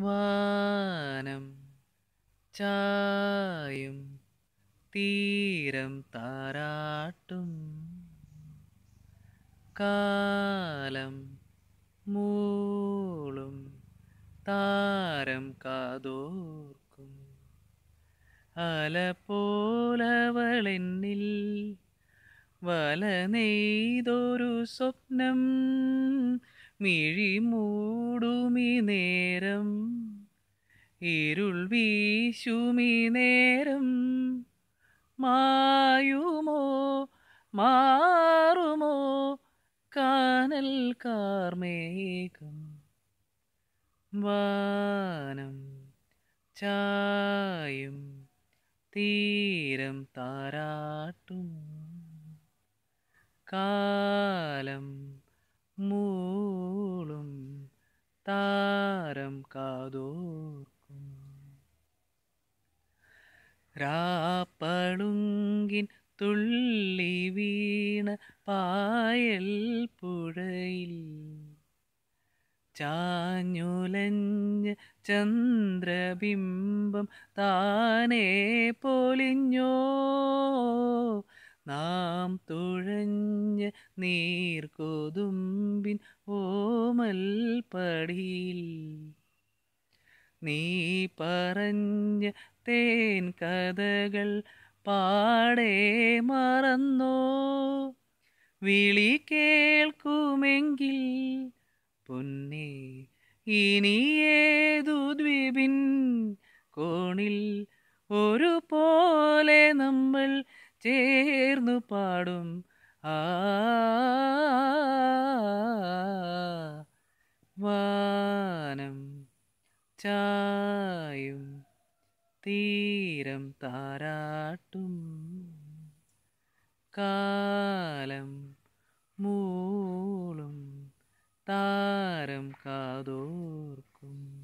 വാനം ചായും തീരം താരാട്ടും. കാലം മൂളും താരം കാതോർക്കും. അല പോലവളെന്നിൽ വല നെയ്തൊരു സ്വപ്നം മിഴി മൂടുമി നേരം ഇരുൾ വീശുമി നേരം മായുമോ മാറുമോ? കാനൽ കാർമേകം വാനം ചായും തീരം താരാട്ടും. കാലം മൂളും താരം കാതോർക്കും രാപ്പളുങ്കിൻ തുള്ളി വീണ പായൽ പുഴയിൽ. ചാഞ്ഞുലഞ്ഞ് ചന്ദ്രബിംബം താനേ പൊലിഞ്ഞോ? നാം തുഴഞ്ഞ് നീർക്കൊതുമ്പിൻ ഓമൽ പടിയിൽ. നീ പറഞ്ഞ തേൻ കഥകൾ പാടെ മറന്നോ? വിളി കേൾക്കുമെങ്കിൽ പൊന്നെ ഇനി ഏതു ദ്വീപിൻ കോണിൽ ഒരു പോലെ നമ്മൾ ചേർന്നു പാടും? ആ വാനം ചായും തീരം താരാട്ടും കാലം മൂളും താരം കാതോർക്കും.